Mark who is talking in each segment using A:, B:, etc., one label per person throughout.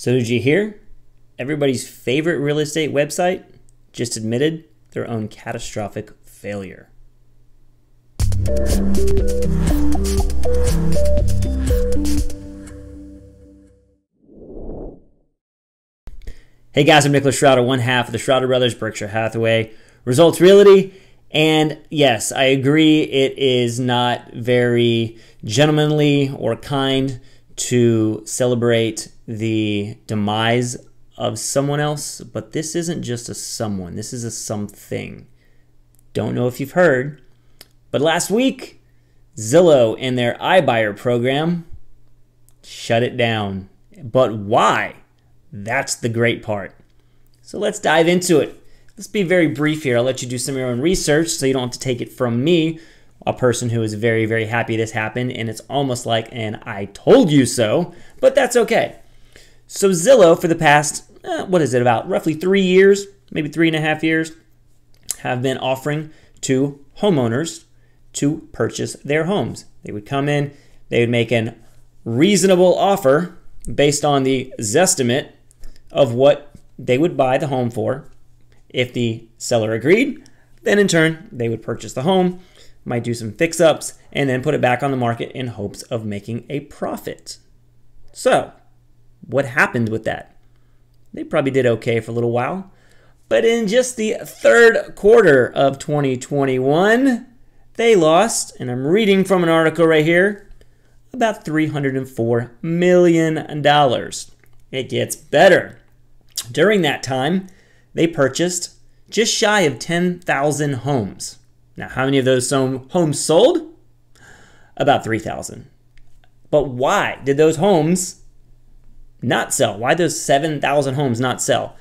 A: So, did you hear? Everybody's favorite real estate website just admitted their own catastrophic failure. Hey guys, I'm Nicholas Shrouder, one half of the Shrouder Brothers, Berkshire Hathaway, Results Realty. And yes, I agree, it is not very gentlemanly or kind to celebrate the demise of someone else, but this isn't just a someone, this is a something. Don't know if you've heard, but last week, Zillow and their iBuyer program shut it down. But why? That's the great part. So let's dive into it. Let's be very brief here. I'll let you do some of your own research so you don't have to take it from me, a person who is very, very happy this happened, and it's almost like an I told you so, but that's okay. So, Zillow, for the past, eh, what is it, about roughly three years, maybe three and a half years, have been offering to homeowners to purchase their homes. They would come in, they would make an reasonable offer based on the Zestimate of what they would buy the home for. If the seller agreed, then in turn, they would purchase the home, might do some fix ups, and then put it back on the market in hopes of making a profit. So, what happened with that? They probably did okay for a little while. But in just the third quarter of 2021, they lost, and I'm reading from an article right here, about $304 million. It gets better. During that time, they purchased just shy of 10,000 homes. Now, how many of those homes sold? About 3,000. But why did those homes not sell? Why those 7,000 homes not sell?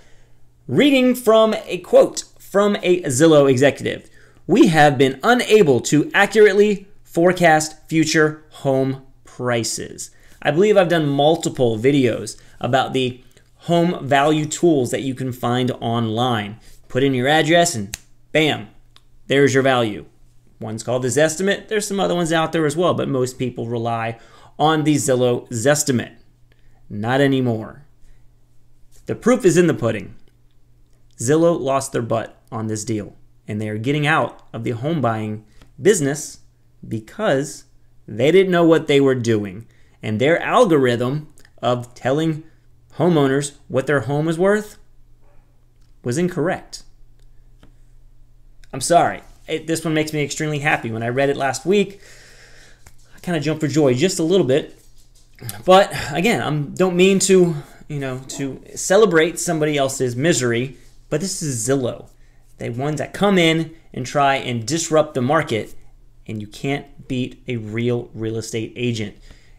A: Reading from a quote from a Zillow executive, we have been unable to accurately forecast future home prices. I believe I've done multiple videos about the home value tools that you can find online. Put in your address and bam, there's your value. One's called the Zestimate. There's some other ones out there as well, but most people rely on the Zillow Zestimate. Not anymore. The proof is in the pudding. Zillow lost their butt on this deal, and they are getting out of the home buying business because they didn't know what they were doing. And their algorithm of telling homeowners what their home is worth was incorrect. I'm sorry. It, this one makes me extremely happy. When I read it last week, I kind of jumped for joy just a little bit. But again, I don't mean to, you know, to celebrate somebody else's misery, but this is Zillow. They ones that come in and try and disrupt the market, and you can't beat a real real estate agent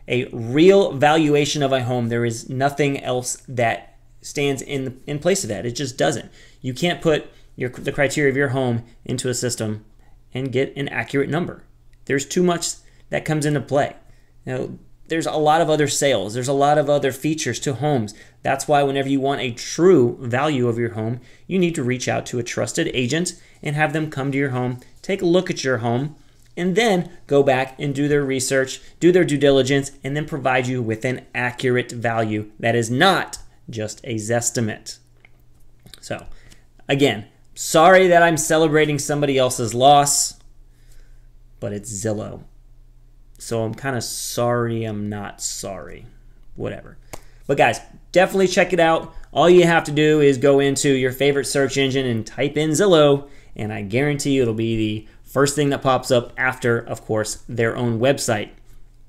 A: a real valuation of a home. There is nothing else that stands in in place of that. It just doesn't. You can't put your the criteria of your home into a system and get an accurate number. There's too much that comes into play. Know, there's a lot of other sales. There's a lot of other features to homes. That's why whenever you want a true value of your home, you need to reach out to a trusted agent and have them come to your home, take a look at your home, and then go back and do their research, do their due diligence, and then provide you with an accurate value that is not just a zestimate. So, again, sorry that I'm celebrating somebody else's loss, but it's Zillow. So I'm kind of sorry I'm not sorry. Whatever. But guys, definitely check it out. All you have to do is go into your favorite search engine and type in Zillow, and I guarantee you it'll be the First thing that pops up after, of course, their own website.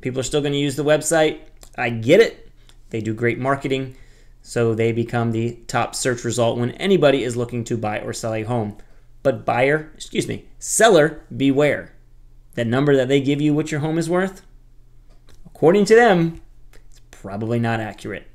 A: People are still going to use the website. I get it. They do great marketing, so they become the top search result when anybody is looking to buy or sell a home. But buyer, excuse me, seller, beware. That number that they give you what your home is worth, according to them, it's probably not accurate.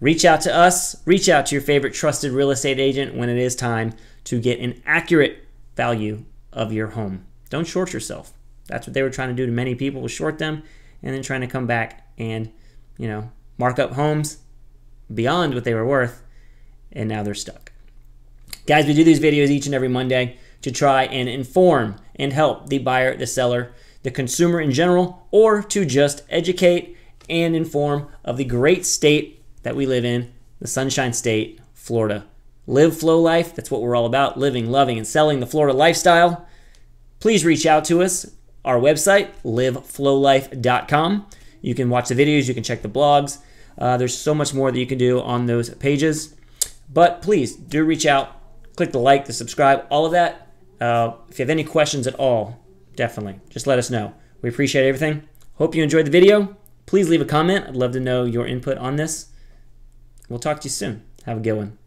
A: Reach out to us, reach out to your favorite trusted real estate agent when it is time to get an accurate value of your home. Don't short yourself. That's what they were trying to do to many people was short them and then trying to come back and, you know, mark up homes beyond what they were worth and now they're stuck. Guys, we do these videos each and every Monday to try and inform and help the buyer, the seller, the consumer in general, or to just educate and inform of the great state that we live in the Sunshine State, Florida. Live Flow Life, that's what we're all about living, loving, and selling the Florida lifestyle. Please reach out to us. Our website, liveflowlife.com. You can watch the videos, you can check the blogs. Uh, there's so much more that you can do on those pages. But please do reach out, click the like, the subscribe, all of that. Uh, if you have any questions at all, definitely just let us know. We appreciate everything. Hope you enjoyed the video. Please leave a comment. I'd love to know your input on this. We'll talk to you soon. Have a good one.